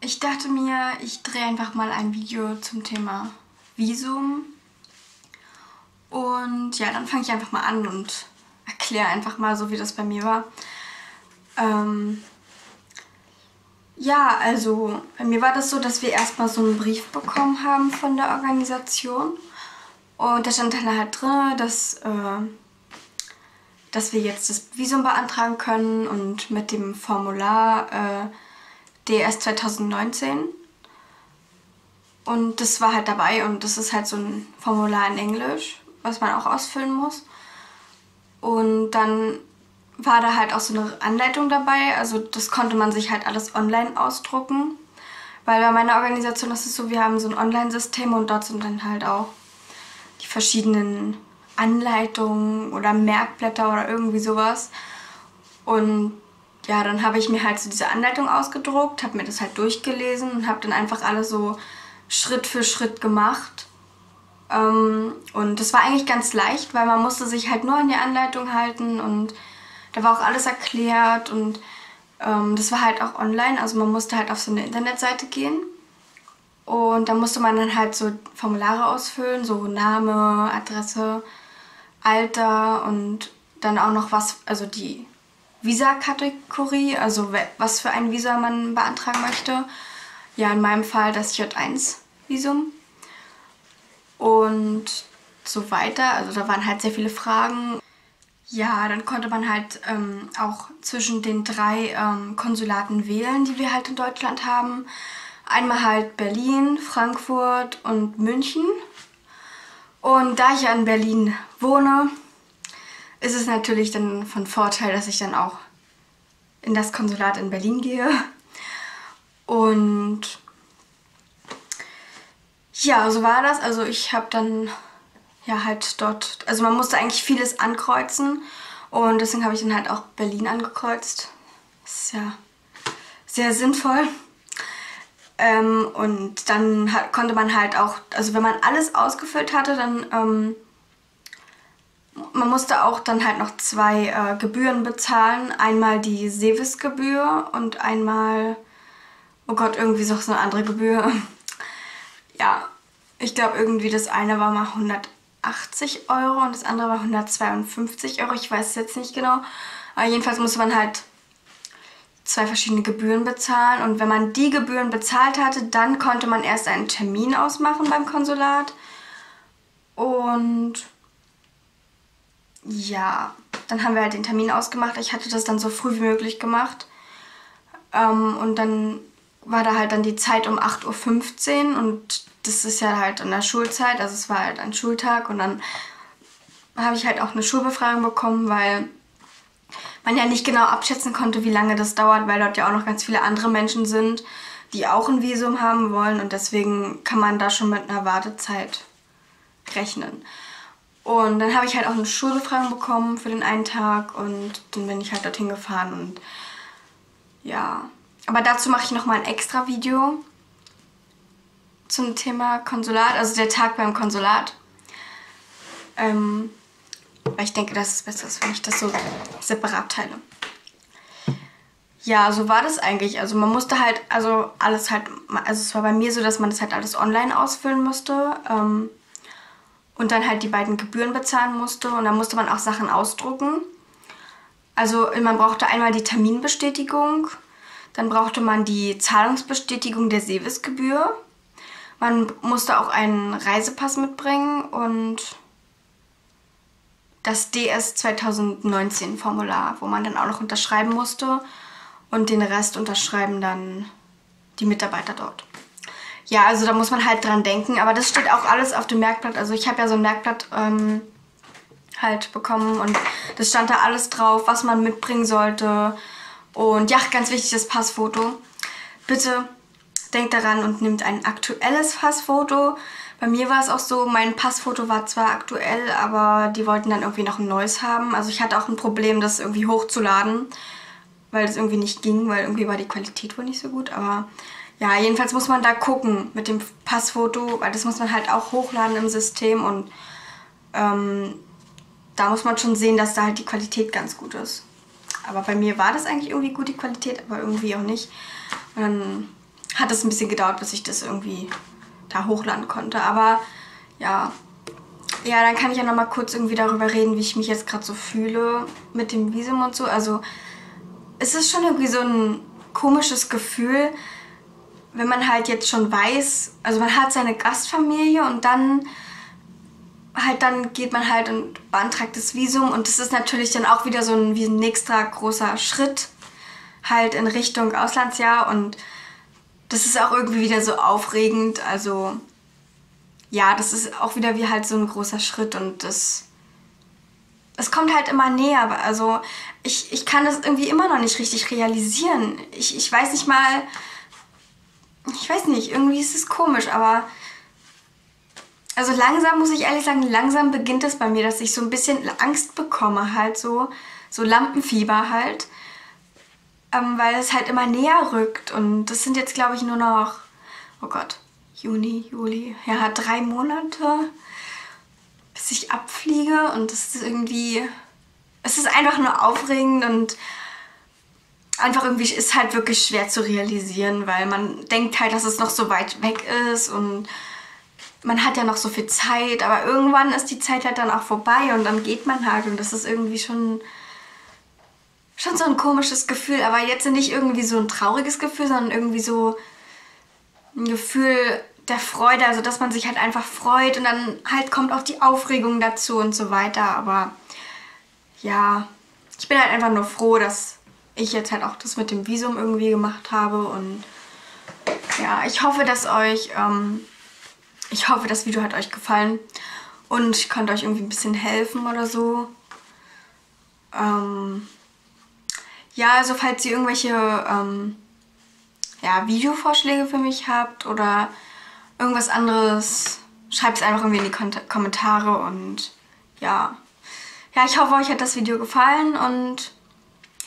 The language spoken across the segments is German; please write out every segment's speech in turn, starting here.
ich dachte mir, ich drehe einfach mal ein Video zum Thema Visum. Und ja, dann fange ich einfach mal an und erkläre einfach mal so, wie das bei mir war. Ähm ja, also bei mir war das so, dass wir erstmal so einen Brief bekommen haben von der Organisation. Und da stand dann halt drin, dass, äh, dass wir jetzt das Visum beantragen können und mit dem Formular äh, DS 2019. Und das war halt dabei und das ist halt so ein Formular in Englisch, was man auch ausfüllen muss. Und dann war da halt auch so eine Anleitung dabei. Also das konnte man sich halt alles online ausdrucken. Weil bei meiner Organisation ist es so, wir haben so ein Online-System und dort sind dann halt auch die verschiedenen Anleitungen oder Merkblätter oder irgendwie sowas. Und ja, dann habe ich mir halt so diese Anleitung ausgedruckt, habe mir das halt durchgelesen und habe dann einfach alles so Schritt für Schritt gemacht. Ähm, und das war eigentlich ganz leicht, weil man musste sich halt nur an die Anleitung halten und da war auch alles erklärt und ähm, das war halt auch online, also man musste halt auf so eine Internetseite gehen und da musste man dann halt so Formulare ausfüllen, so Name, Adresse, Alter und dann auch noch was, also die Visa-Kategorie, also was für ein Visa man beantragen möchte. Ja, in meinem Fall das J1-Visum. Und so weiter. Also da waren halt sehr viele Fragen. Ja, dann konnte man halt ähm, auch zwischen den drei ähm, Konsulaten wählen, die wir halt in Deutschland haben. Einmal halt Berlin, Frankfurt und München. Und da ich ja in Berlin wohne, ist es natürlich dann von Vorteil, dass ich dann auch in das Konsulat in Berlin gehe. Und ja, so war das. Also ich habe dann ja halt dort, also man musste eigentlich vieles ankreuzen und deswegen habe ich dann halt auch Berlin angekreuzt. Das ist ja sehr sinnvoll. Ähm, und dann konnte man halt auch, also wenn man alles ausgefüllt hatte, dann ähm, man musste auch dann halt noch zwei äh, Gebühren bezahlen. Einmal die Sevis-Gebühr und einmal, oh Gott, irgendwie so eine andere Gebühr. ja, ich glaube irgendwie das eine war mal 180 Euro und das andere war 152 Euro. Ich weiß es jetzt nicht genau. Aber jedenfalls musste man halt zwei verschiedene Gebühren bezahlen. Und wenn man die Gebühren bezahlt hatte, dann konnte man erst einen Termin ausmachen beim Konsulat. Und ja, dann haben wir halt den Termin ausgemacht. Ich hatte das dann so früh wie möglich gemacht. Ähm, und dann war da halt dann die Zeit um 8.15 Uhr und das ist ja halt in der Schulzeit, also es war halt ein Schultag und dann habe ich halt auch eine Schulbefragung bekommen, weil man ja nicht genau abschätzen konnte, wie lange das dauert, weil dort ja auch noch ganz viele andere Menschen sind, die auch ein Visum haben wollen und deswegen kann man da schon mit einer Wartezeit rechnen. Und dann habe ich halt auch eine Schulbefragung bekommen für den einen Tag und dann bin ich halt dorthin gefahren und ja. Aber dazu mache ich nochmal ein extra Video zum Thema Konsulat, also der Tag beim Konsulat. Ähm, weil ich denke, dass es besser ist, wenn ich das so separat teile. Ja, so war das eigentlich. Also man musste halt, also alles halt, also es war bei mir so, dass man das halt alles online ausfüllen musste. Ähm, und dann halt die beiden Gebühren bezahlen musste und dann musste man auch Sachen ausdrucken. Also man brauchte einmal die Terminbestätigung, dann brauchte man die Zahlungsbestätigung der Sevis-Gebühr. Man musste auch einen Reisepass mitbringen und das DS 2019 Formular, wo man dann auch noch unterschreiben musste und den Rest unterschreiben dann die Mitarbeiter dort. Ja, also da muss man halt dran denken. Aber das steht auch alles auf dem Merkblatt. Also ich habe ja so ein Merkblatt ähm, halt bekommen und das stand da alles drauf, was man mitbringen sollte. Und ja, ganz wichtig, das Passfoto. Bitte denkt daran und nimmt ein aktuelles Passfoto. Bei mir war es auch so, mein Passfoto war zwar aktuell, aber die wollten dann irgendwie noch ein neues haben. Also ich hatte auch ein Problem, das irgendwie hochzuladen, weil das irgendwie nicht ging, weil irgendwie war die Qualität wohl nicht so gut. Aber ja, jedenfalls muss man da gucken mit dem Passfoto, weil das muss man halt auch hochladen im System und ähm, da muss man schon sehen, dass da halt die Qualität ganz gut ist. Aber bei mir war das eigentlich irgendwie gut, die Qualität, aber irgendwie auch nicht. Und dann hat es ein bisschen gedauert, bis ich das irgendwie da hochladen konnte. Aber ja, ja, dann kann ich ja noch mal kurz irgendwie darüber reden, wie ich mich jetzt gerade so fühle mit dem Visum und so. Also es ist schon irgendwie so ein komisches Gefühl, wenn man halt jetzt schon weiß, also man hat seine Gastfamilie und dann halt dann geht man halt und beantragt das Visum und das ist natürlich dann auch wieder so ein, wie ein nächster großer Schritt halt in Richtung Auslandsjahr und das ist auch irgendwie wieder so aufregend, also ja, das ist auch wieder wie halt so ein großer Schritt und das es kommt halt immer näher, also ich, ich kann das irgendwie immer noch nicht richtig realisieren. Ich, ich weiß nicht mal, ich weiß nicht, irgendwie ist es komisch, aber also langsam muss ich ehrlich sagen, langsam beginnt es bei mir, dass ich so ein bisschen Angst bekomme, halt so, so Lampenfieber halt, ähm, weil es halt immer näher rückt und das sind jetzt glaube ich nur noch, oh Gott, Juni, Juli, ja, drei Monate, bis ich abfliege und das ist irgendwie, es ist einfach nur aufregend und einfach irgendwie ist halt wirklich schwer zu realisieren, weil man denkt halt, dass es noch so weit weg ist und man hat ja noch so viel Zeit, aber irgendwann ist die Zeit halt dann auch vorbei und dann geht man halt und das ist irgendwie schon schon so ein komisches Gefühl, aber jetzt nicht irgendwie so ein trauriges Gefühl, sondern irgendwie so ein Gefühl der Freude, also dass man sich halt einfach freut und dann halt kommt auch die Aufregung dazu und so weiter, aber ja, ich bin halt einfach nur froh, dass ich jetzt halt auch das mit dem Visum irgendwie gemacht habe und ja, ich hoffe, dass euch ähm, ich hoffe, das Video hat euch gefallen und ich konnte euch irgendwie ein bisschen helfen oder so. Ähm, ja, also falls ihr irgendwelche ähm, ja, Videovorschläge für mich habt oder irgendwas anderes, schreibt es einfach irgendwie in die Kon Kommentare und ja. Ja, ich hoffe, euch hat das Video gefallen und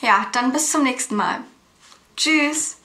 ja, dann bis zum nächsten Mal. Tschüss!